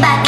Bye.